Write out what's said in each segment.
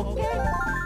오케이.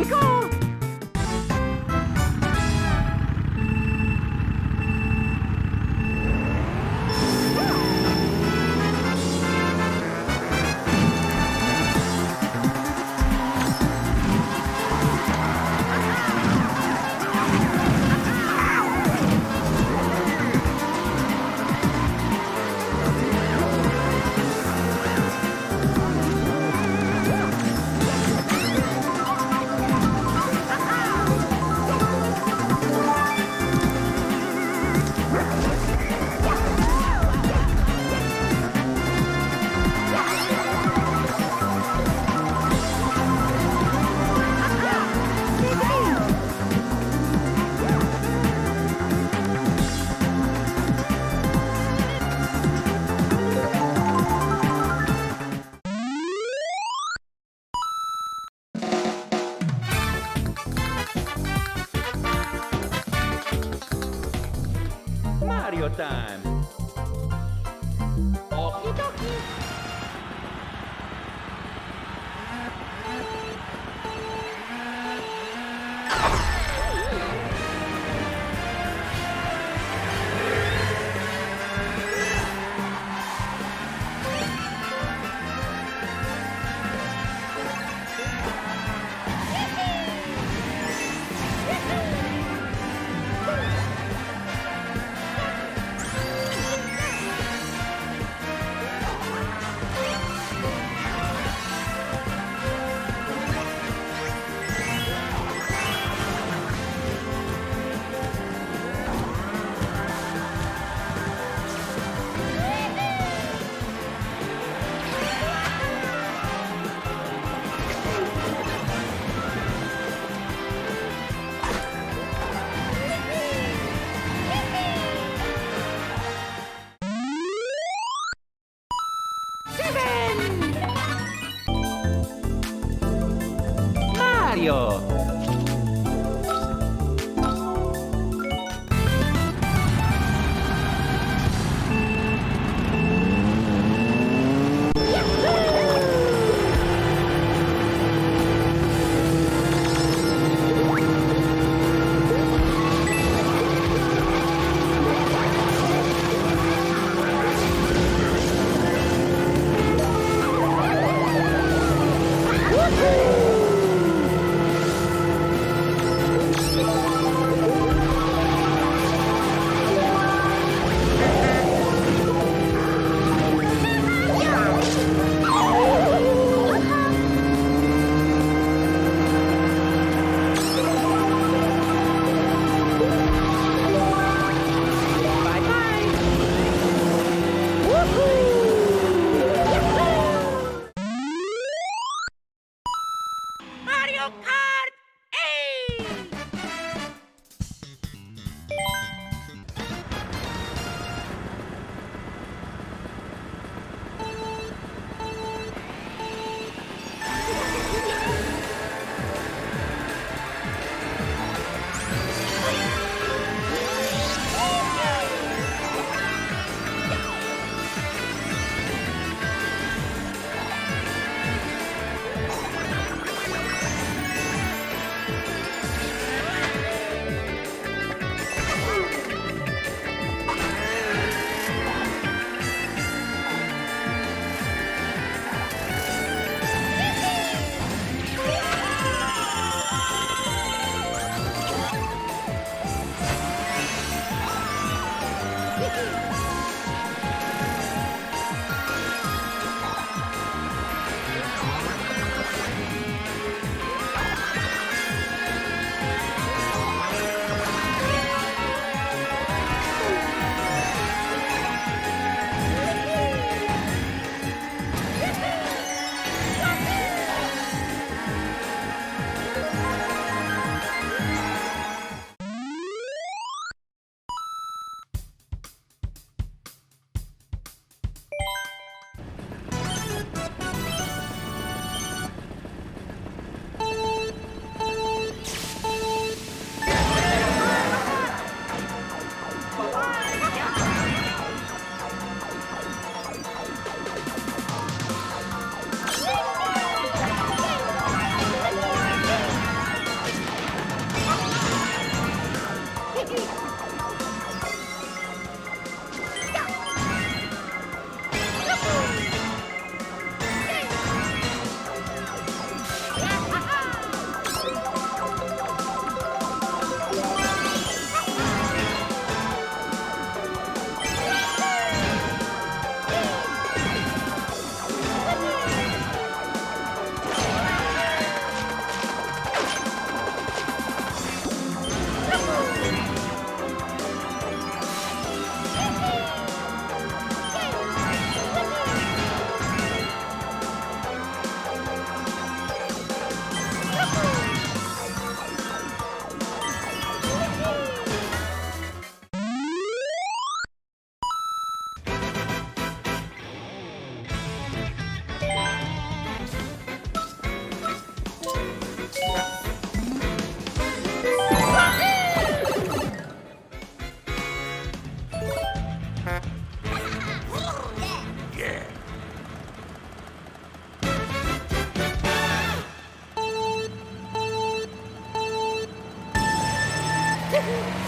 Here time. Mario. Woohoo!